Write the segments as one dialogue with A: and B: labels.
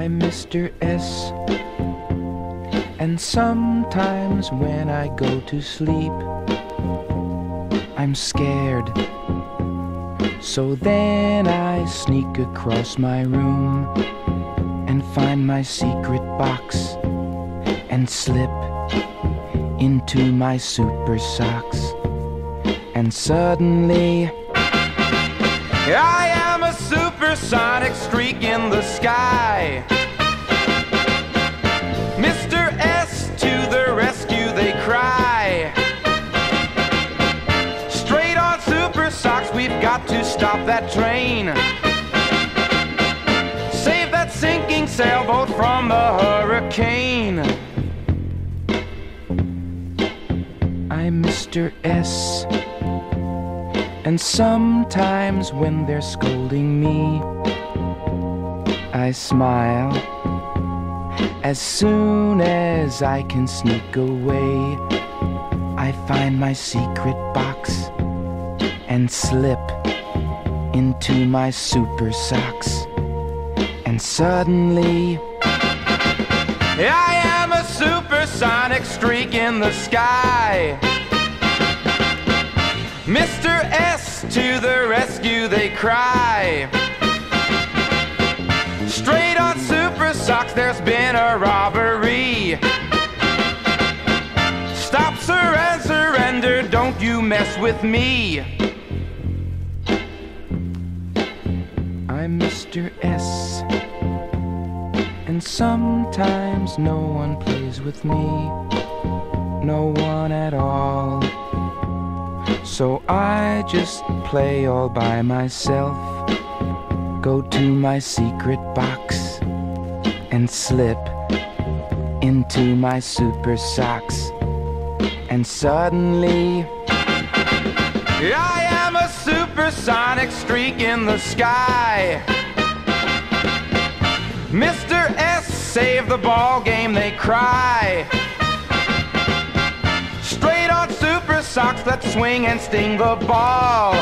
A: I'm Mr. S. And sometimes when I go to sleep, I'm scared. So then I sneak across my room and find my secret box and slip into my super socks. And suddenly, I am a supersonic streak in the sky. We've got to stop that train. Save that sinking sailboat from the hurricane. I'm Mr. S. And sometimes when they're scolding me, I smile. As soon as I can sneak away, I find my secret box and slip into my super socks. And suddenly, I am a supersonic streak in the sky. Mr. S to the rescue, they cry. Straight on super socks, there's been a robbery. Stop, sir, and surrender, don't you mess with me. Mr. S. And sometimes no one plays with me, no one at all. So I just play all by myself, go to my secret box and slip into my super socks. And suddenly, I am supersonic streak in the sky. Mr. S save the ball game, they cry. Straight on super socks that swing and sting the ball.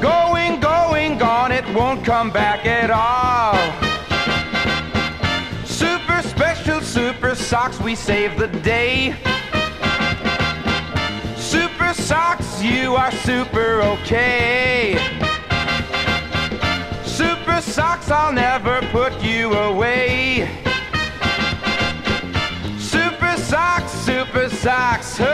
A: Going, going, gone, it won't come back at all. Super special super socks, we save the day. Super okay. Super socks, I'll never put you away. Super socks, super socks!